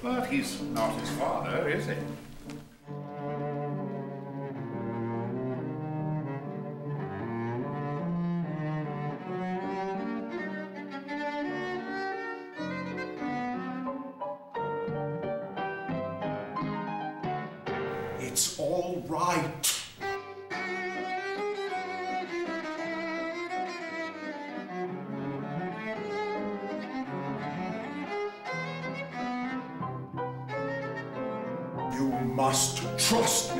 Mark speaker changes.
Speaker 1: But he's not his father, is he?
Speaker 2: It's all right. You must trust me.